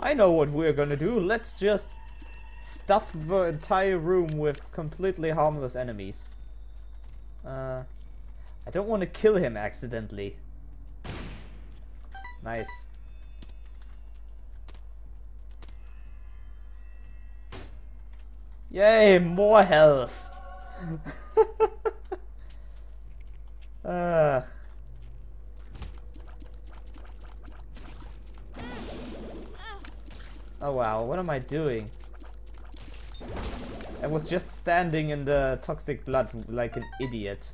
I know what we're gonna do. Let's just stuff the entire room with completely harmless enemies. Uh, I don't want to kill him accidentally. Nice. Yay, more health. uh. Oh wow, what am I doing? I was just standing in the toxic blood like an idiot.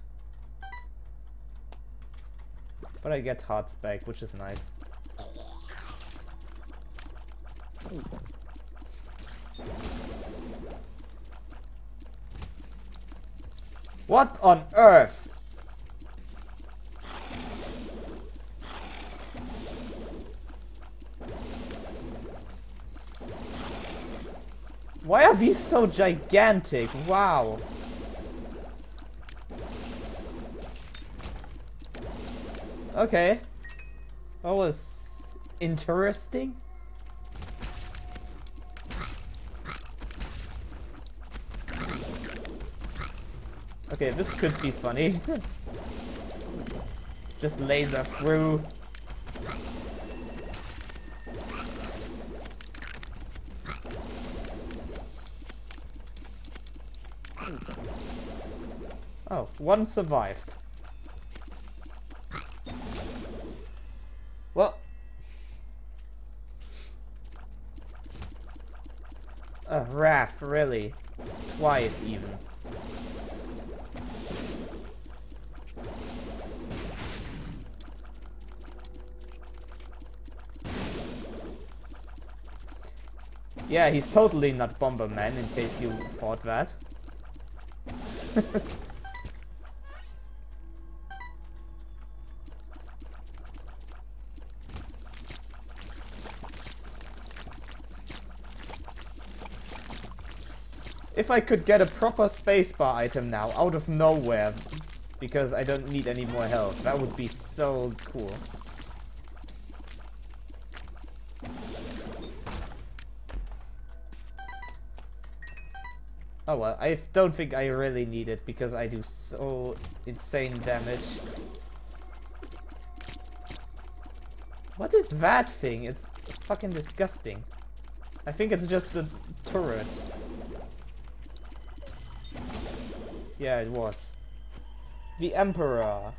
But I get hearts back, which is nice. What on earth? Why are these so gigantic? Wow. Okay. That was interesting. Okay, this could be funny. Just laser through. Oh, one survived. Well. Uh, Raph, really. Twice even. Yeah, he's totally not Bomberman, in case you thought that. if I could get a proper spacebar item now, out of nowhere, because I don't need any more health, that would be so cool. I don't think I really need it because I do so insane damage. What is that thing? It's fucking disgusting. I think it's just a turret. Yeah, it was. The Emperor.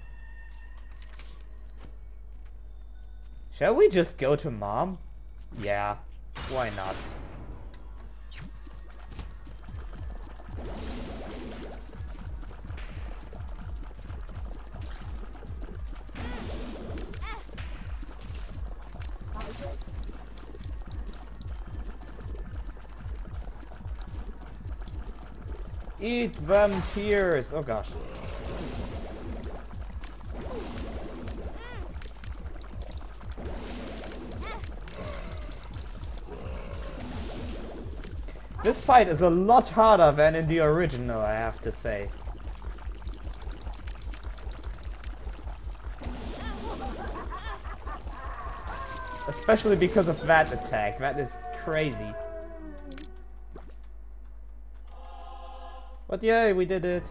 Shall we just go to mom? Yeah, why not? Eat them tears! Oh gosh. This fight is a lot harder than in the original, I have to say. Especially because of that attack. That is crazy. But yay, we did it.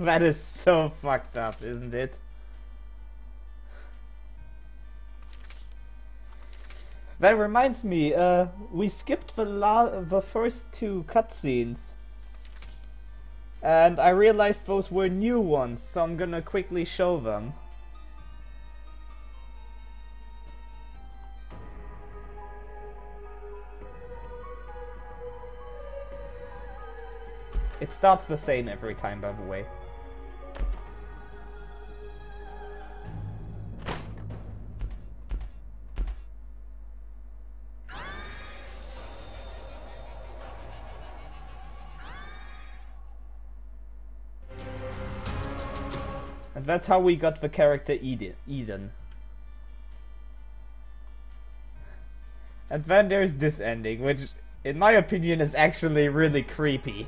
That is so fucked up, isn't it? That reminds me, uh, we skipped the la the first two cutscenes. And I realized those were new ones, so I'm gonna quickly show them. It starts the same every time, by the way. And that's how we got the character Eden. Eden. And then there's this ending, which, in my opinion, is actually really creepy.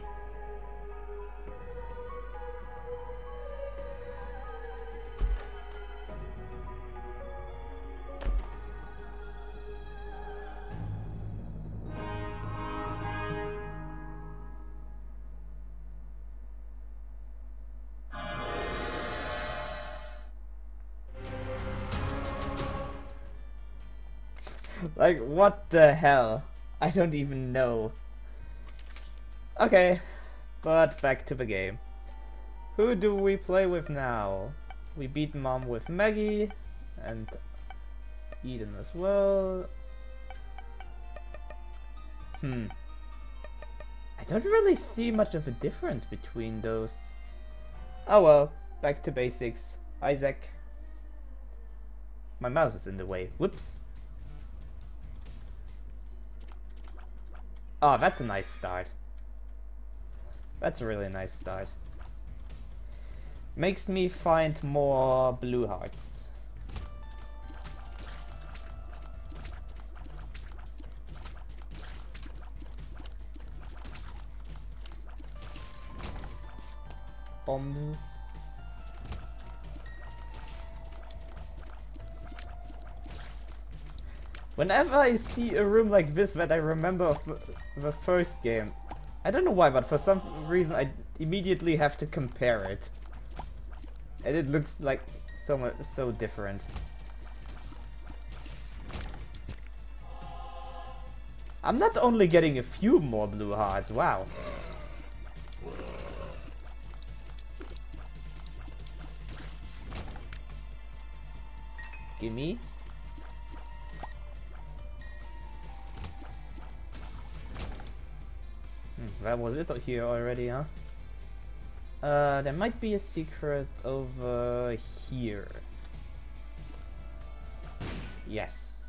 Like, what the hell? I don't even know. Okay, but back to the game. Who do we play with now? We beat mom with Maggie and Eden as well. Hmm. I don't really see much of a difference between those. Oh well, back to basics. Isaac. My mouse is in the way. Whoops. Oh, that's a nice start. That's a really nice start. Makes me find more blue hearts. Bombs. Whenever I see a room like this that I remember the first game, I don't know why, but for some reason I immediately have to compare it. And it looks like so much, so different. I'm not only getting a few more blue hearts, wow. Gimme. That was it here already, huh? Uh, there might be a secret over here. Yes.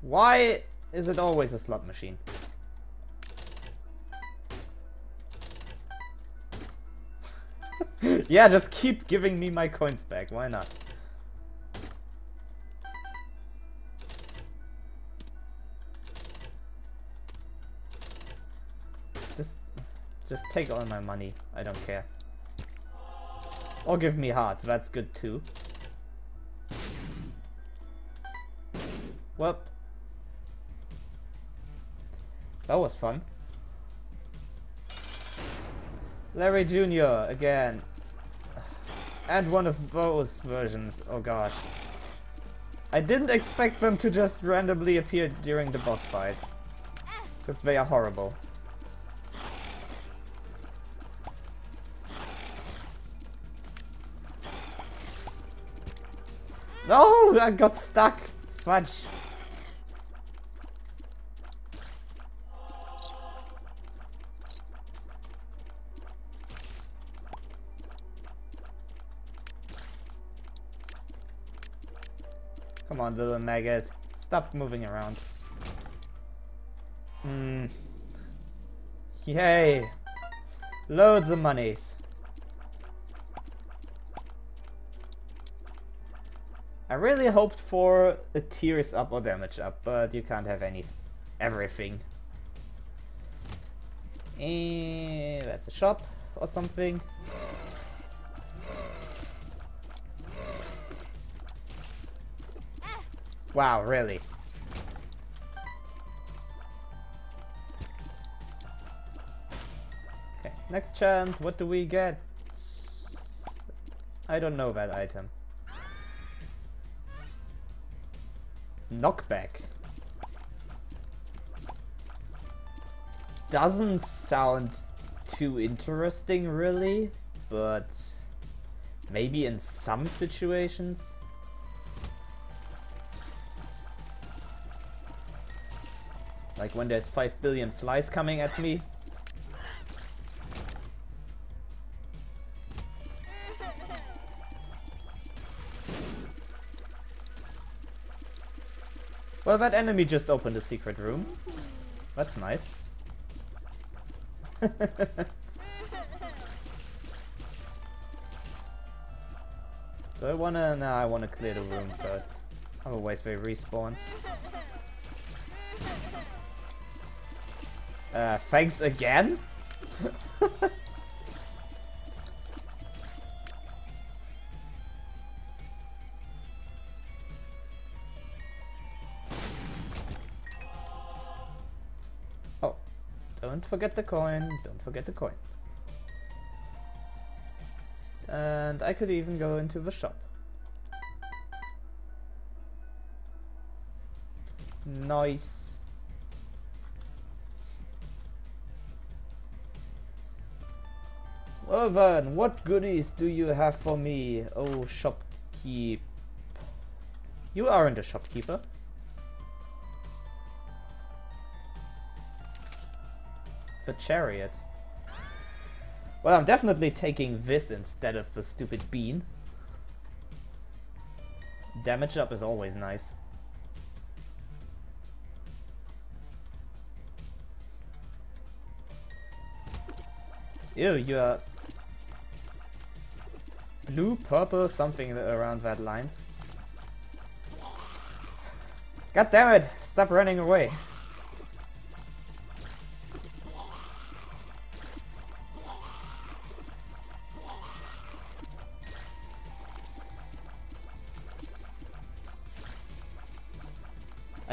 Why is it always a slot machine? yeah, just keep giving me my coins back, why not? Just take all my money. I don't care. Or give me hearts. That's good too. Well. That was fun. Larry Jr. again. And one of those versions. Oh gosh. I didn't expect them to just randomly appear during the boss fight. Because they are horrible. No, I got stuck. Fudge. Come on, little maggot. Stop moving around. Hmm. Yay. Loads of monies. Really hoped for a tears up or damage up, but you can't have any everything. And that's a shop or something. Wow, really? Okay, next chance, what do we get? I don't know that item. Knockback. Doesn't sound too interesting, really, but maybe in some situations. Like when there's 5 billion flies coming at me. Well, that enemy just opened a secret room. That's nice. Do I wanna... No, I wanna clear the room first. Otherwise they respawn. Uh, thanks again? forget the coin, don't forget the coin. And I could even go into the shop. Nice. Well then, what goodies do you have for me, oh shopkeep? You aren't a shopkeeper. The chariot. Well, I'm definitely taking this instead of the stupid bean. Damage up is always nice. Ew, you're blue, purple, something around that lines. God damn it! Stop running away.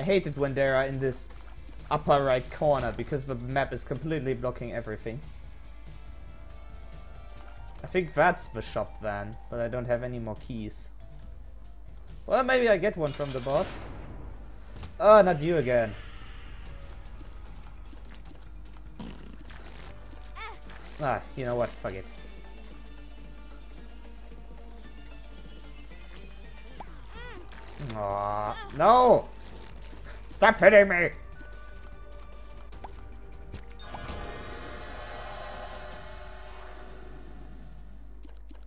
I hate it when they are in this upper right corner because the map is completely blocking everything. I think that's the shop then, but I don't have any more keys. Well, maybe I get one from the boss. Oh, not you again. Ah, you know what? Fuck it. Aww, no! Stop hitting me!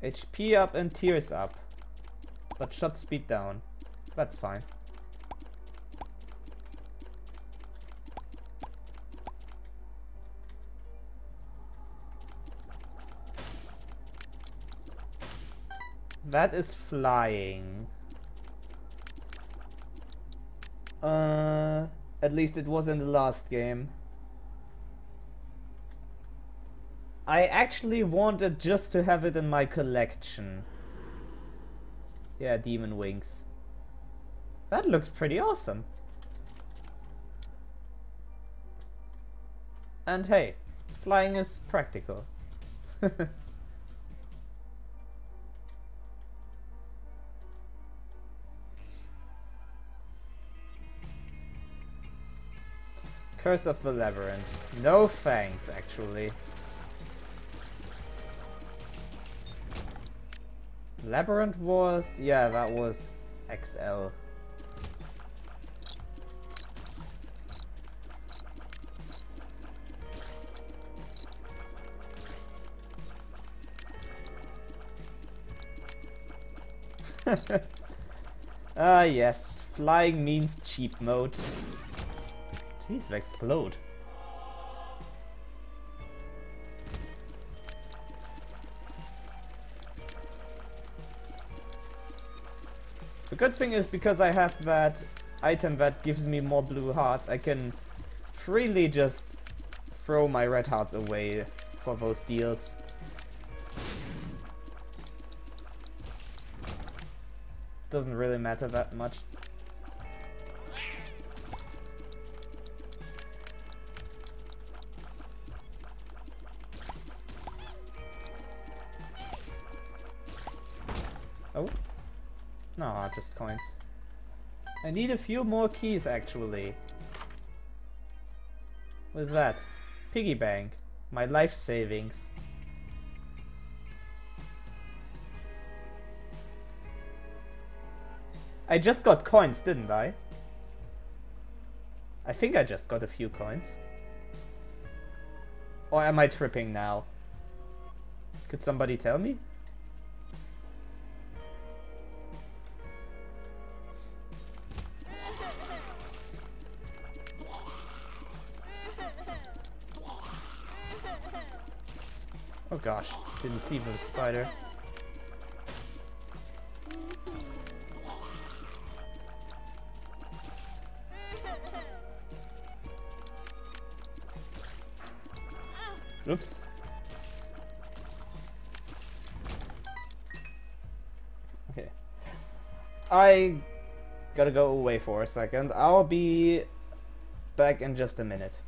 HP up and tears up. But shot speed down. That's fine. That is flying. Uh, at least it was in the last game. I actually wanted just to have it in my collection. Yeah, Demon Wings. That looks pretty awesome. And hey, flying is practical. Curse of the Labyrinth. No thanks, actually. Labyrinth was... Yeah, that was XL. ah yes, flying means cheap mode. Jeez, they explode. The good thing is because I have that item that gives me more blue hearts, I can freely just throw my red hearts away for those deals. Doesn't really matter that much. Coins. I need a few more keys, actually. What's that? Piggy bank. My life savings. I just got coins, didn't I? I think I just got a few coins. Or am I tripping now? Could somebody tell me? gosh, didn't see the spider. Oops. Okay. I gotta go away for a second. I'll be back in just a minute.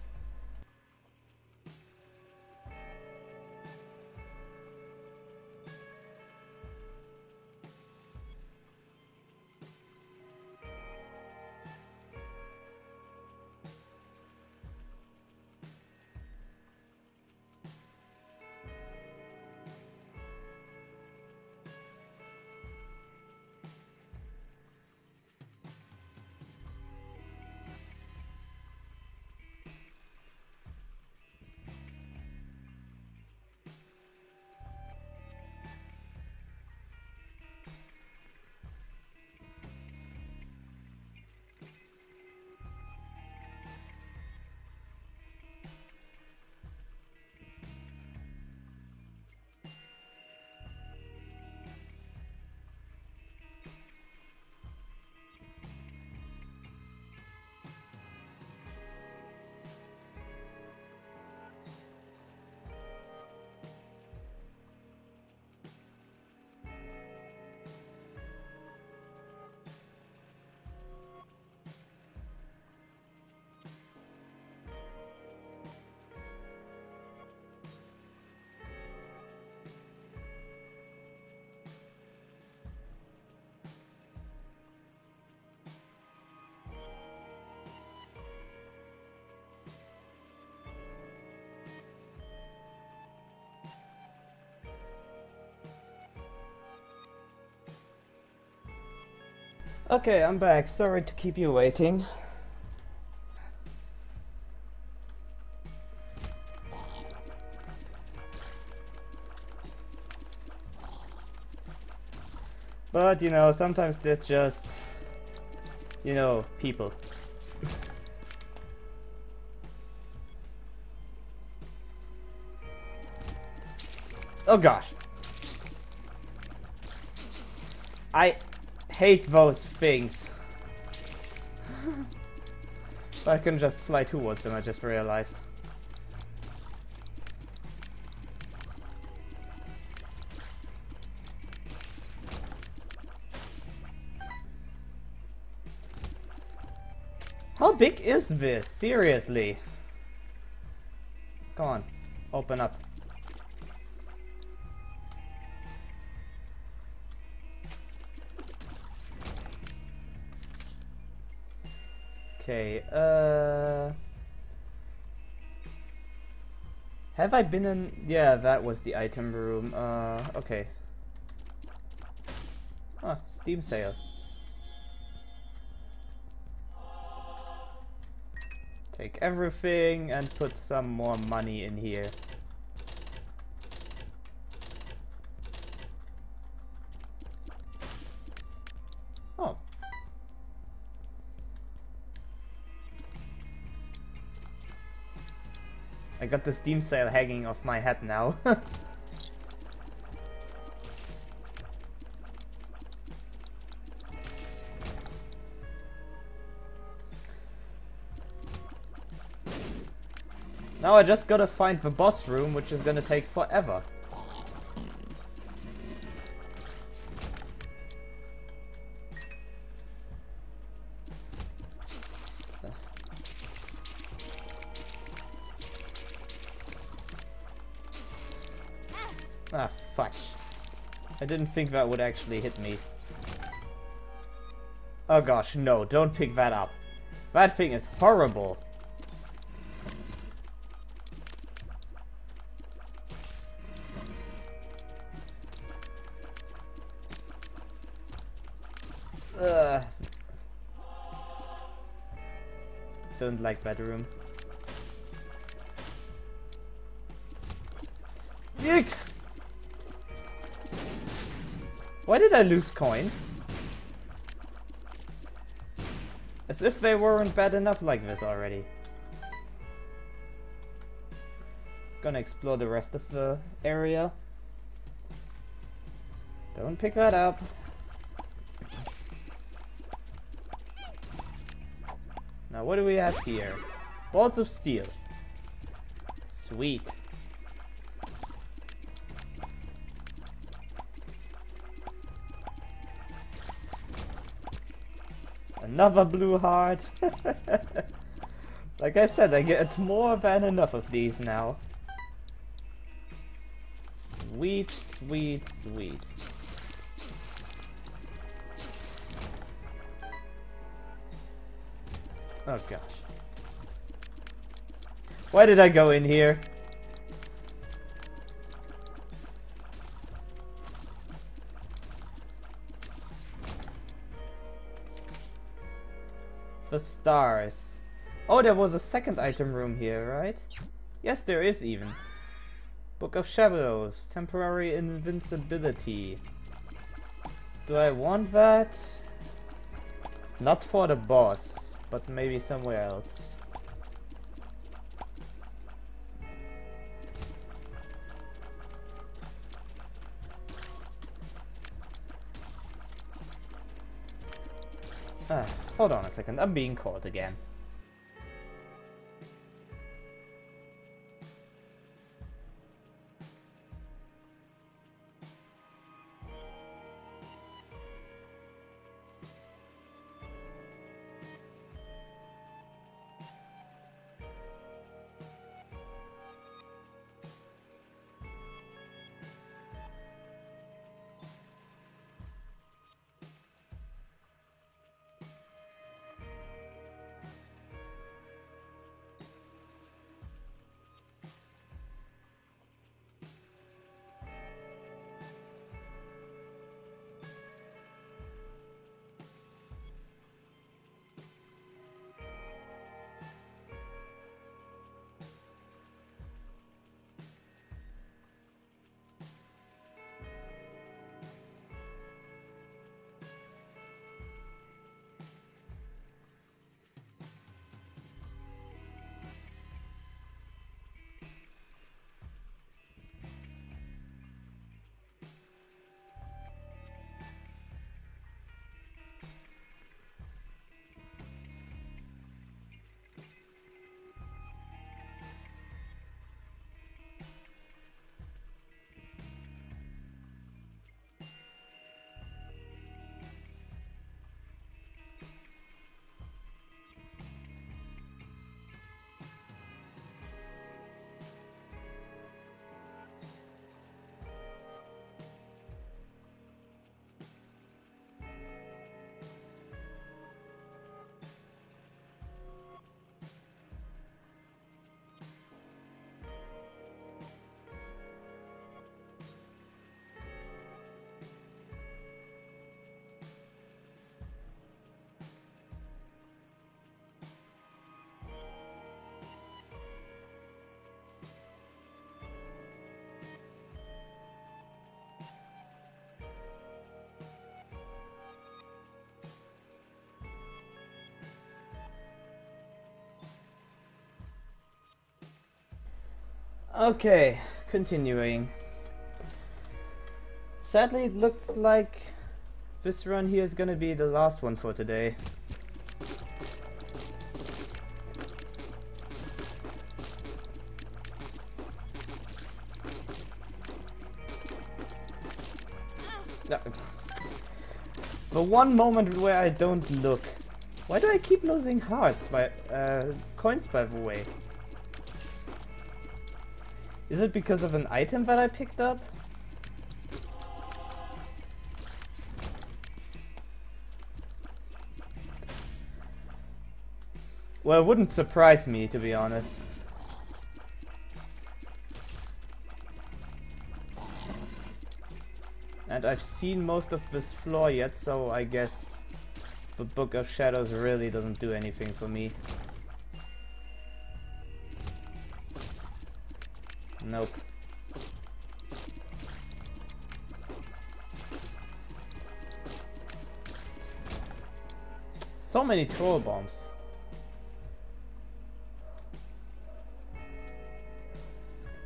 Okay, I'm back. Sorry to keep you waiting. But, you know, sometimes there's just, you know, people. oh gosh. I hate those things. I can just fly towards them, I just realized. How big is this? Seriously. Come on. Open up. Okay, uh... Have I been in... Yeah, that was the item room. Uh, okay. Ah, Steam sale. Take everything and put some more money in here. Got the Steam sale hanging off my head now. now I just gotta find the boss room, which is gonna take forever. Didn't think that would actually hit me. Oh gosh, no, don't pick that up. That thing is horrible. Ugh. Don't like that room. Yikes! Why did I lose coins? As if they weren't bad enough like this already. Gonna explore the rest of the area. Don't pick that up. Now what do we have here? Bolts of steel. Sweet. Another blue heart. like I said, I get more than enough of these now. Sweet, sweet, sweet. Oh gosh. Why did I go in here? The stars. Oh, there was a second item room here, right? Yes, there is even. Book of Shadows. Temporary invincibility. Do I want that? Not for the boss, but maybe somewhere else. Hold on a second, I'm being called again. Okay, continuing. Sadly, it looks like this run here is gonna be the last one for today. The one moment where I don't look. Why do I keep losing hearts by uh, coins by the way? Is it because of an item that I picked up? Well, it wouldn't surprise me, to be honest. And I've seen most of this floor yet, so I guess the Book of Shadows really doesn't do anything for me. Nope. So many troll bombs.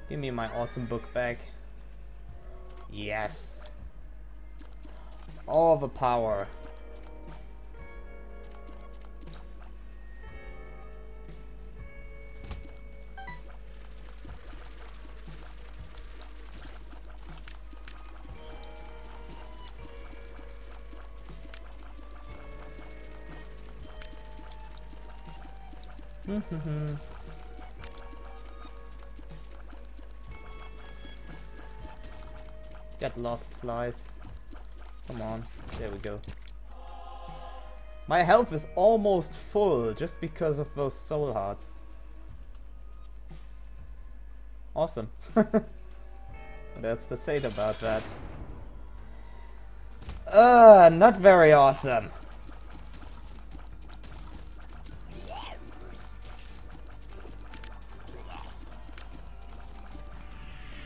Give me my awesome book back. Yes. All the power. Get lost, flies. Come on. There we go. My health is almost full just because of those soul hearts. Awesome. what else to say about that? Uh, not very awesome.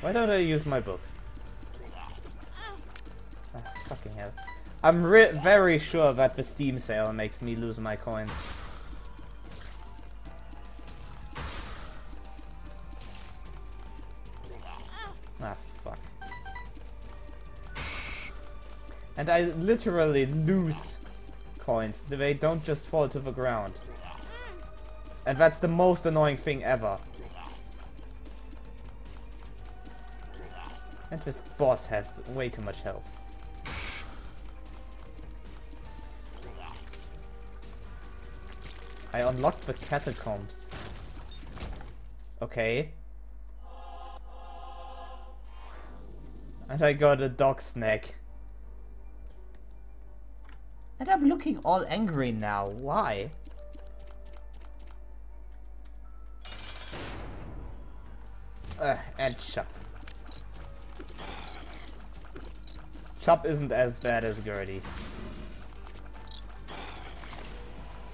Why don't I use my book? Oh, fucking hell. I'm very sure that the Steam sale makes me lose my coins. Ah, fuck. And I literally lose coins. They don't just fall to the ground. And that's the most annoying thing ever. This boss has way too much health. I unlocked the catacombs. Okay. And I got a dog snack. And I'm looking all angry now. Why? Uh, and Chub. Chub isn't as bad as Gurdy.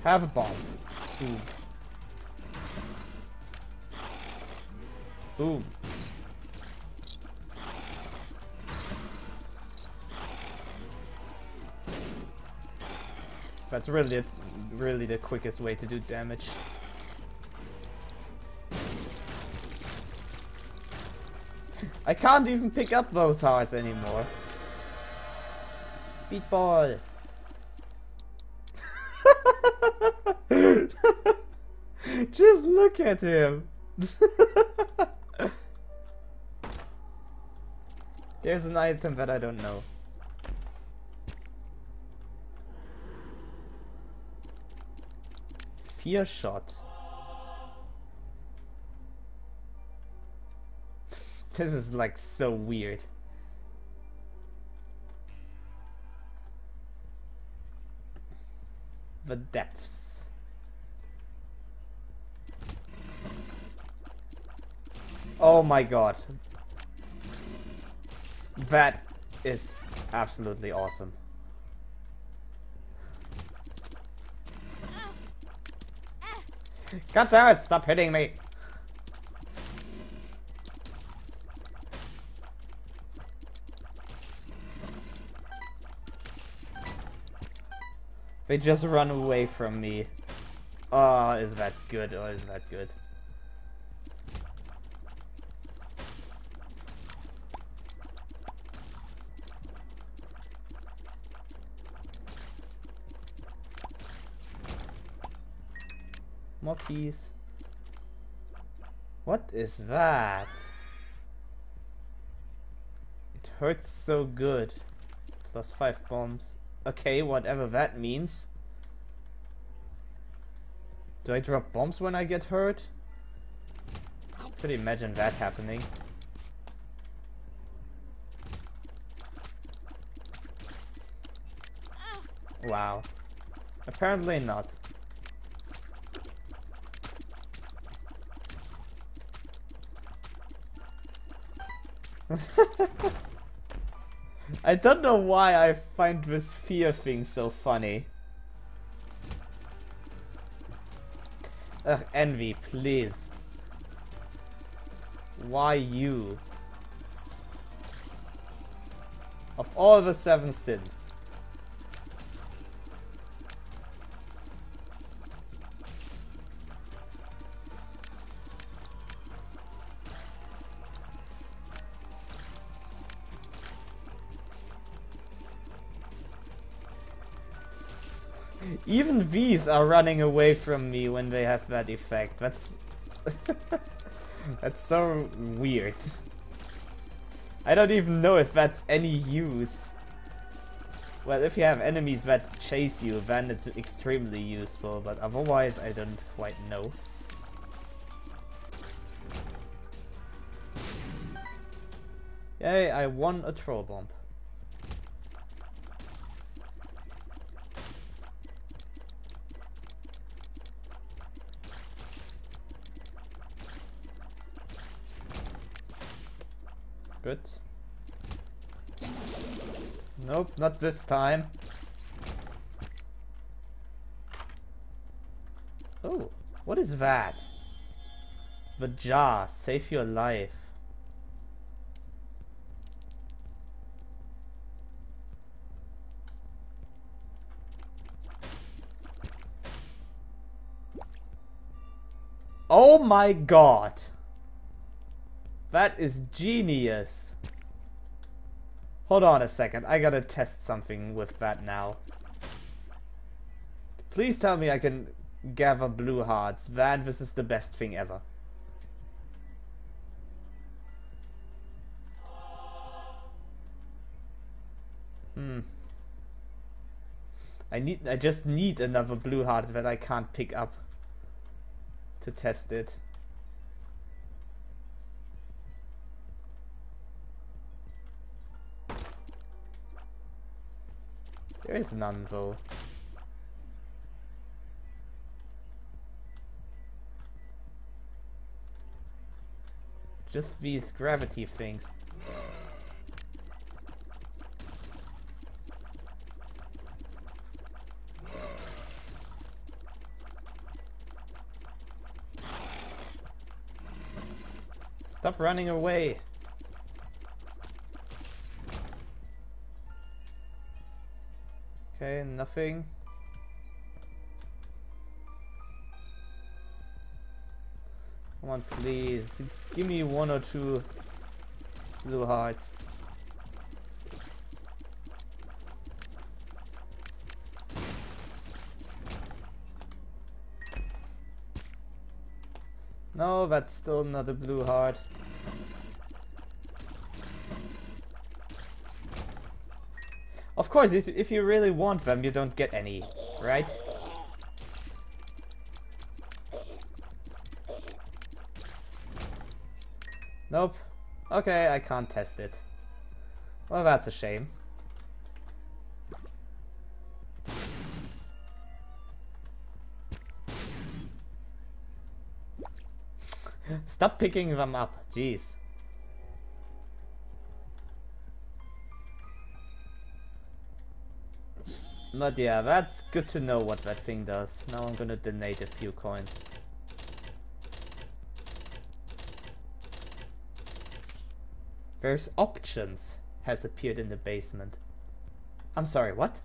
Have a bomb. Boom. Boom. That's really, really the quickest way to do damage. I can't even pick up those hearts anymore. Speedball. Just look at him. There's an item that I don't know. Fear shot. this is like so weird. The depths. Oh my god. That is absolutely awesome. God damn it, stop hitting me! They just run away from me. Oh, is that good? Oh, is that good? More keys. What is that? It hurts so good. Plus five bombs. Okay, whatever that means. Do I drop bombs when I get hurt? Could imagine that happening. Wow. Apparently not. I don't know why I find this fear thing so funny. Ugh, Envy, please. Why you? Of all the seven sins. are running away from me when they have that effect. That's... that's so weird. I don't even know if that's any use. Well, if you have enemies that chase you, then it's extremely useful, but otherwise I don't quite know. Yay, I won a troll bomb. Good. Nope, not this time. Oh, what is that? The jar, save your life. Oh my god. That is genius. Hold on a second. I gotta test something with that now. Please tell me I can gather blue hearts. Van, this is the best thing ever. Hmm. I need I just need another blue heart that I can't pick up to test it. There is none though. Just these gravity things. Stop running away. Okay, nothing. Come on, please. Give me one or two blue hearts. No, that's still not a blue heart. Course, if you really want them, you don't get any, right? Nope. Okay, I can't test it. Well, that's a shame. Stop picking them up, jeez. But yeah, that's good to know what that thing does. Now I'm gonna donate a few coins. There's options has appeared in the basement. I'm sorry, what?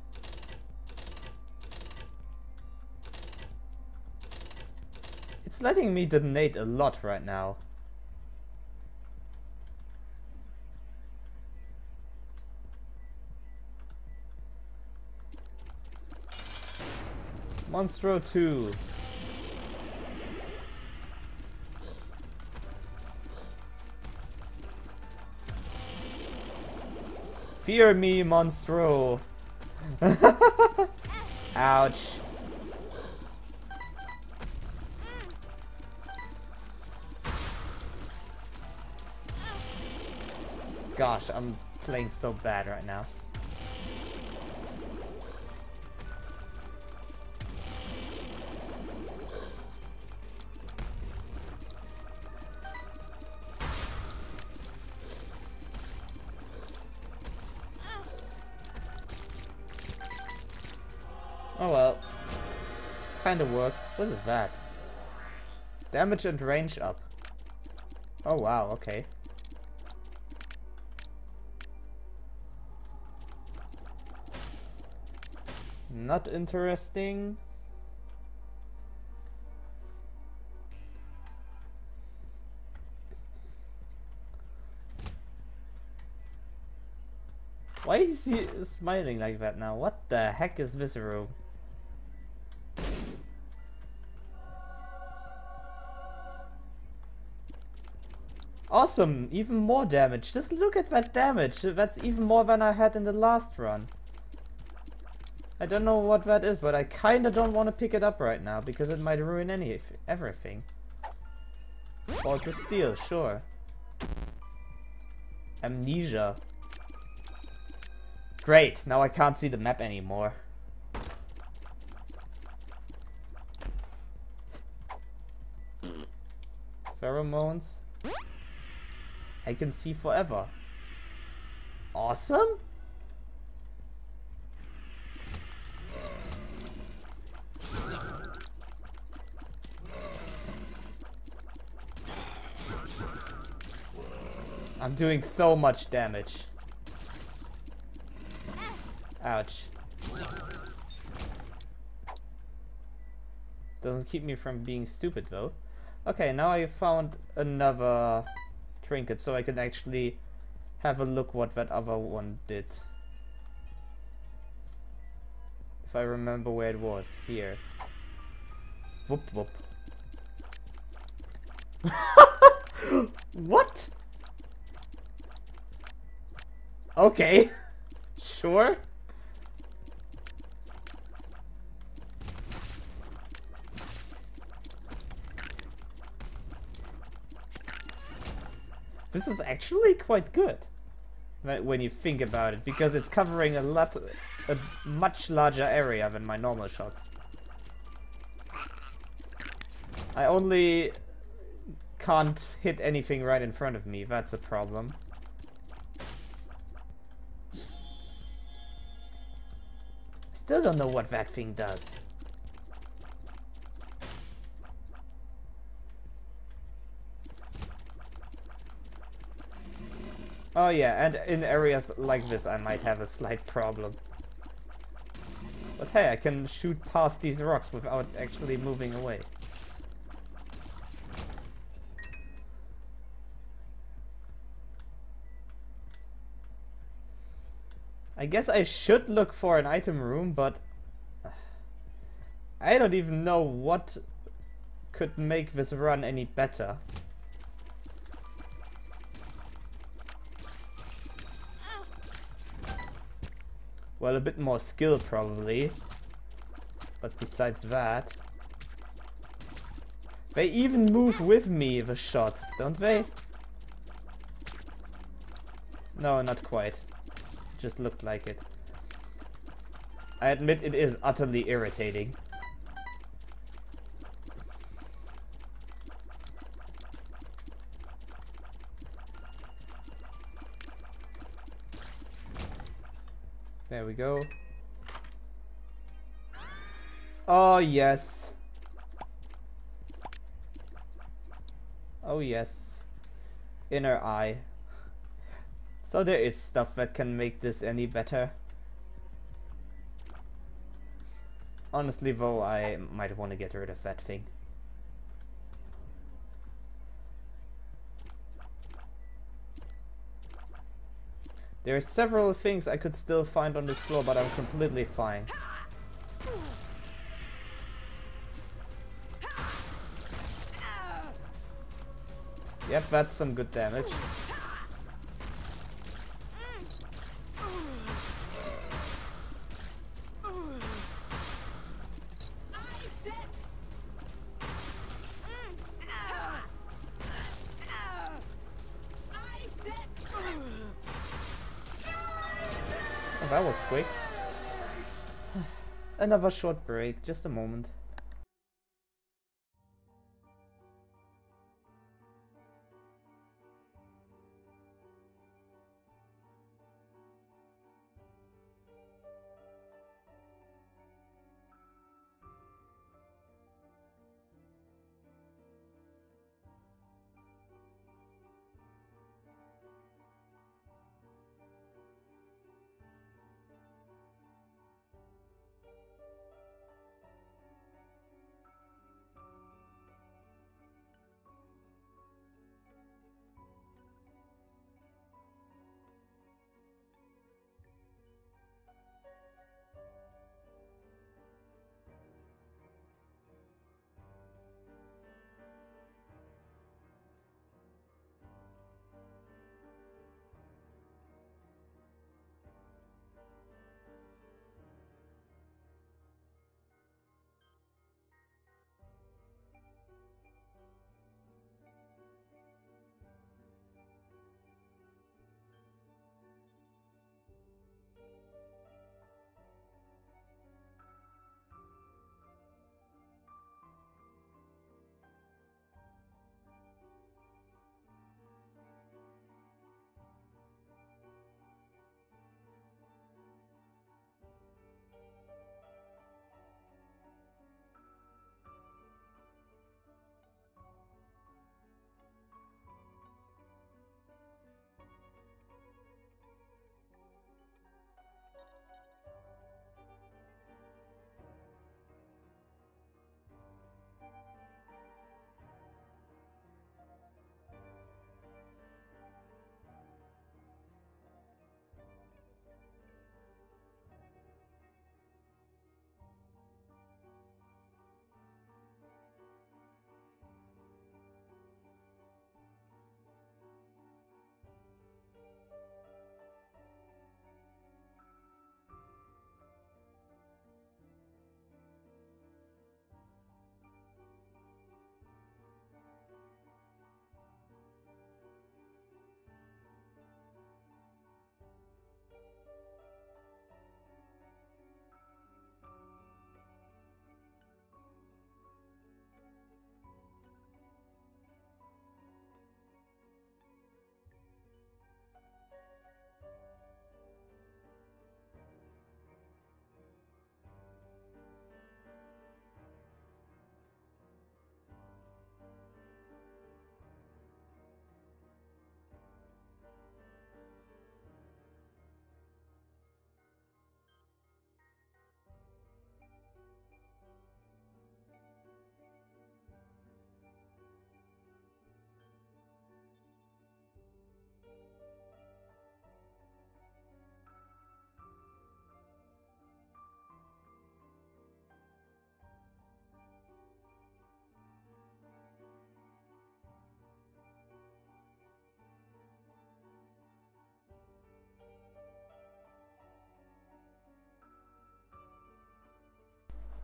It's letting me donate a lot right now. Monstro 2. Fear me, Monstro. Ouch. Gosh, I'm playing so bad right now. Kinda worked. What is that? Damage and range up. Oh wow, okay. Not interesting. Why is he smiling like that now? What the heck is this room? Awesome, even more damage. Just look at that damage. That's even more than I had in the last run. I don't know what that is, but I kinda don't want to pick it up right now because it might ruin any everything. Balls of steel, sure. Amnesia. Great, now I can't see the map anymore. Pheromones. I can see forever. Awesome? I'm doing so much damage. Ouch. Doesn't keep me from being stupid though. Okay, now I found another trinket so I can actually have a look what that other one did. If I remember where it was. Here. Whoop whoop. what? Okay. sure. This is actually quite good when you think about it, because it's covering a lot, a much larger area than my normal shots. I only can't hit anything right in front of me, that's a problem. Still don't know what that thing does. Oh yeah, and in areas like this I might have a slight problem. But hey, I can shoot past these rocks without actually moving away. I guess I should look for an item room, but I don't even know what could make this run any better. Well, a bit more skill probably. But besides that... They even move with me, the shots, don't they? No, not quite just looked like it. I admit it is utterly irritating. There we go. Oh, yes. Oh, yes. Inner eye. So there is stuff that can make this any better. Honestly though, I might want to get rid of that thing. There are several things I could still find on this floor, but I'm completely fine. Yep, that's some good damage. Another short break, just a moment.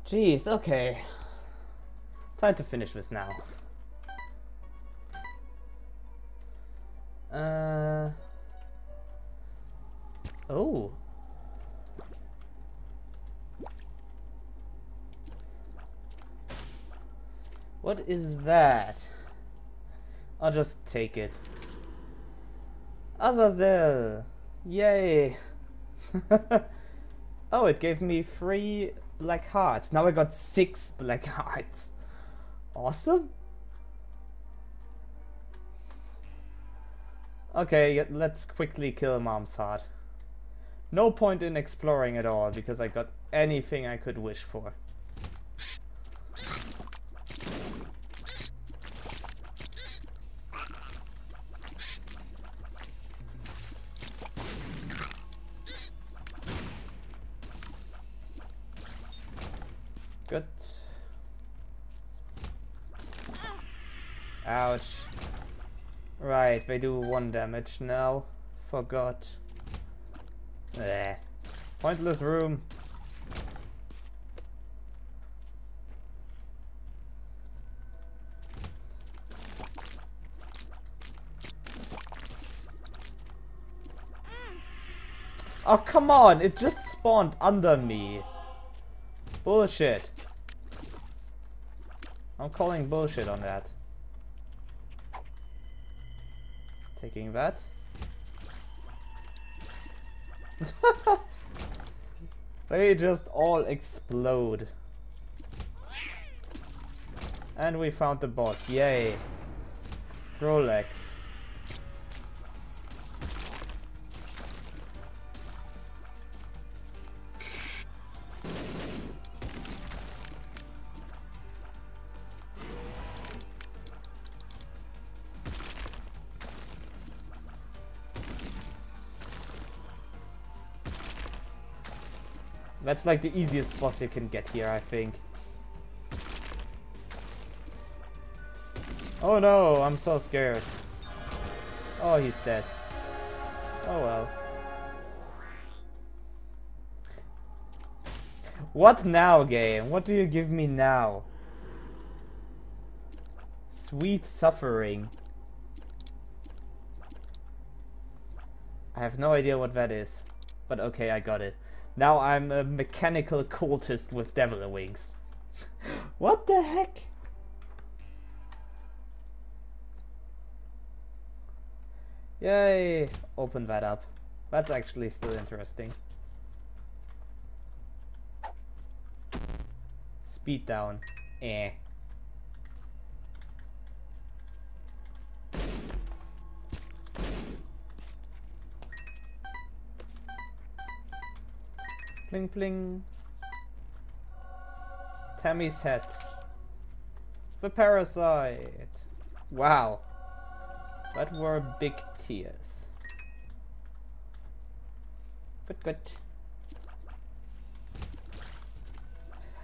Jeez, okay. Time to finish this now. Uh. Oh. What is that? I'll just take it. Azazel! Yay! oh, it gave me three black hearts. Now I got six black hearts. Awesome! Okay, let's quickly kill Mom's heart. No point in exploring at all, because I got anything I could wish for. Good. Ouch. Right, they do one damage now. Forgot. Eh. Pointless room. Oh, come on! It just spawned under me. Bullshit. I'm calling bullshit on that. Taking that. they just all explode. And we found the boss. Yay. Scolex. That's like the easiest boss you can get here, I think. Oh no, I'm so scared. Oh, he's dead. Oh well. What now, game? What do you give me now? Sweet suffering. I have no idea what that is. But okay, I got it. Now I'm a mechanical cultist with devil wings. what the heck? Yay! Open that up. That's actually still interesting. Speed down. Eh. Pling pling. Tammy's hat. The parasite. Wow. That were big tears. But good.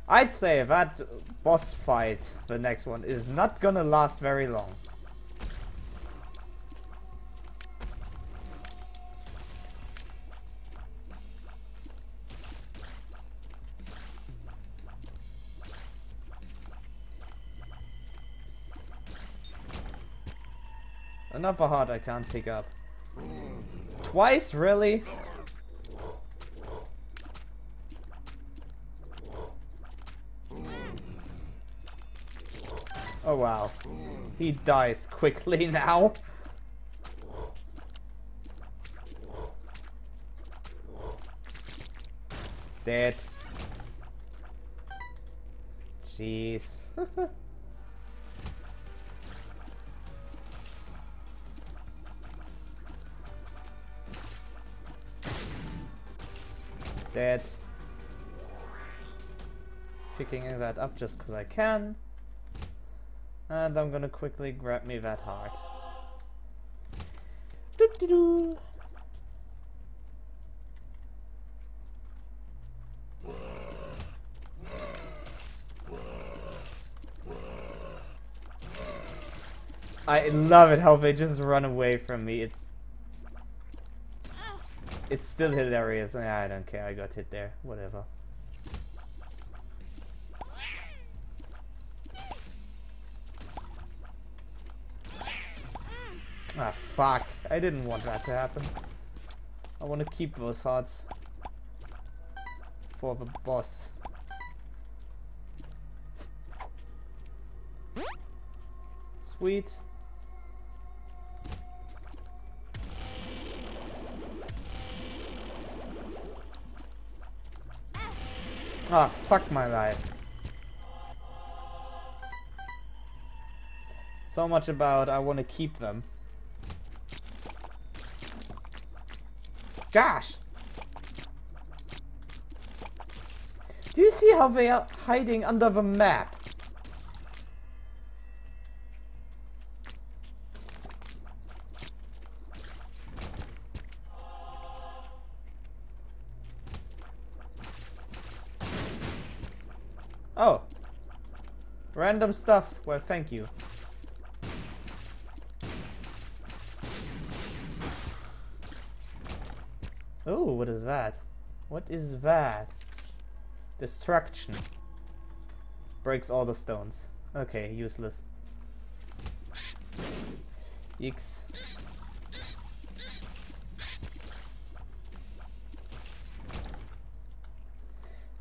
I'd say that boss fight, the next one, is not gonna last very long. Another heart I can't pick up. Twice, really? Oh wow. He dies quickly now. Dead. Jeez. Dead. Picking that up just because I can. And I'm gonna quickly grab me that heart. I love it how they just run away from me. It's it's still hilarious. I don't care. I got hit there. Whatever. Ah, fuck. I didn't want that to happen. I want to keep those hearts. For the boss. Sweet. Ah, fuck my life. So much about I want to keep them. Gosh! Do you see how they are hiding under the map? Random stuff. Well, thank you. Oh, what is that? What is that? Destruction. Breaks all the stones. Okay, useless. X.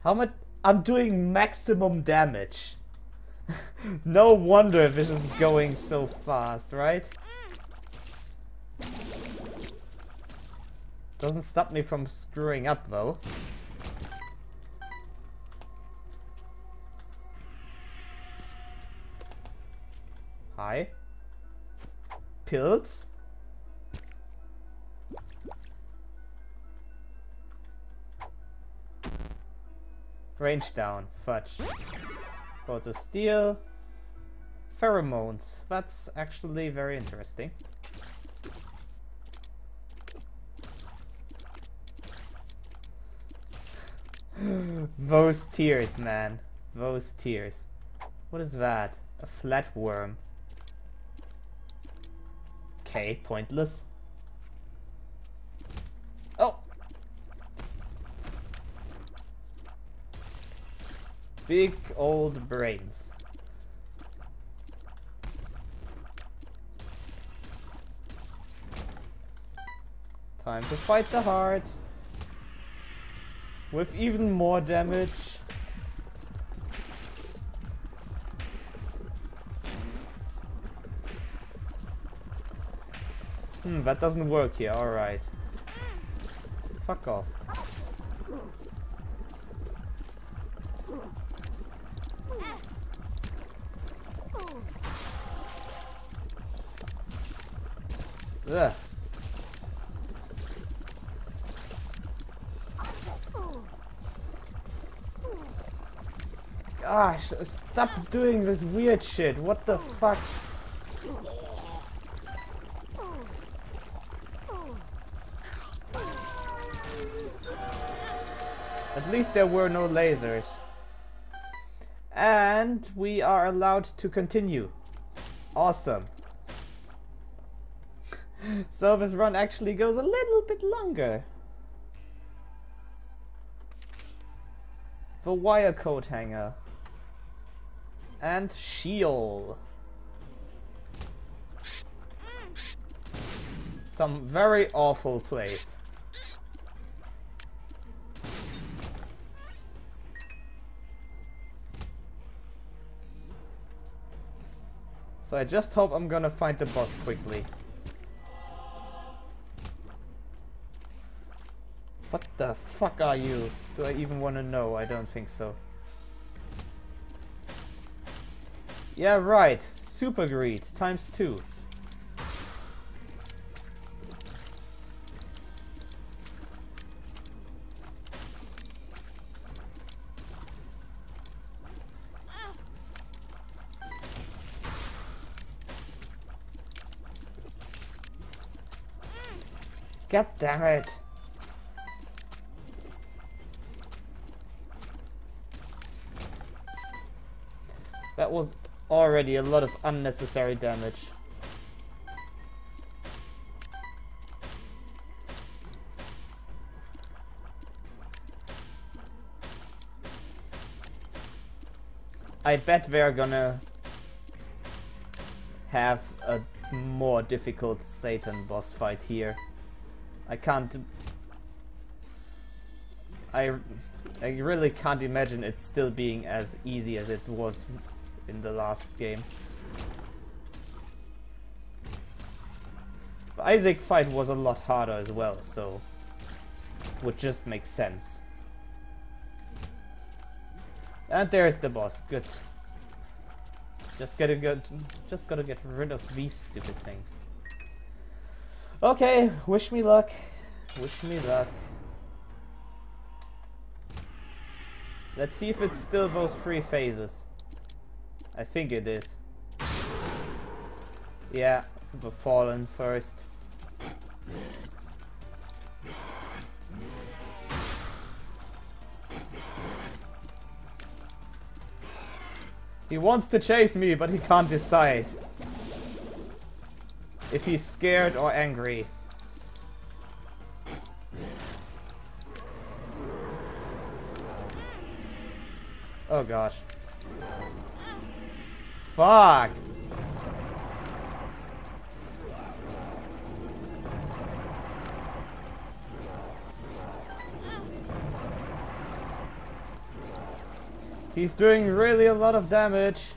How much? I'm doing maximum damage. no wonder this is going so fast, right? Doesn't stop me from screwing up though. Hi. Pills? Range down. Fudge. Bolts of steel. Pheromones. That's actually very interesting. Those tears, man. Those tears. What is that? A flatworm. Okay, pointless. Oh! Big old brains. Time to fight the heart. With even more damage. Hmm, that doesn't work here, alright. Fuck off. Ugh. Gosh, stop doing this weird shit. What the fuck? At least there were no lasers. And we are allowed to continue. Awesome. so this run actually goes a little bit longer. The wire coat hanger. And Sheol. Some very awful place. So I just hope I'm gonna find the boss quickly. What the fuck are you? Do I even want to know? I don't think so. Yeah, right. Super greed times two. God damn it. That was already a lot of unnecessary damage. I bet we're gonna have a more difficult Satan boss fight here. I can't... I, I really can't imagine it still being as easy as it was in the last game. The Isaac fight was a lot harder as well, so would just make sense. And there's the boss. Good. Just gotta get, just gotta get rid of these stupid things. Okay, wish me luck. Wish me luck. Let's see if it's still those three phases. I think it is. Yeah, the fallen first. He wants to chase me, but he can't decide. If he's scared or angry. Oh gosh. Fuck! He's doing really a lot of damage.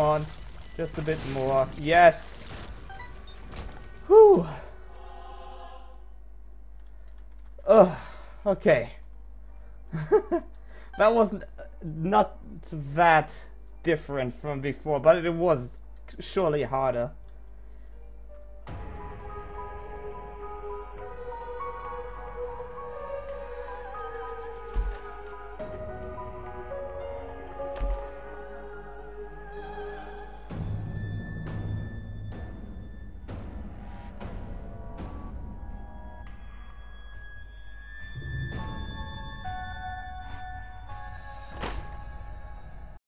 On. Just a bit more. Yes! Whew. Ugh. Okay. that wasn't uh, not that different from before, but it was surely harder.